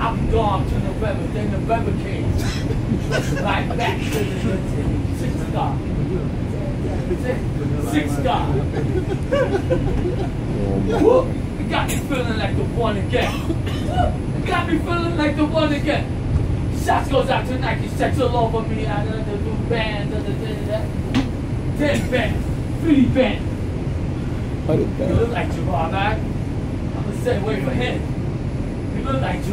I'm gone to November, then November came. Right back to the six star. Six star. Whoop. It got me feeling like the one again. It got me feeling like the one again. Shots goes out to Nike, sex all over me, I done the new band, da, da, da, da. ten bands, three bands. You look like Gerard, man. I'm gonna say wait for him. You look like Gerard.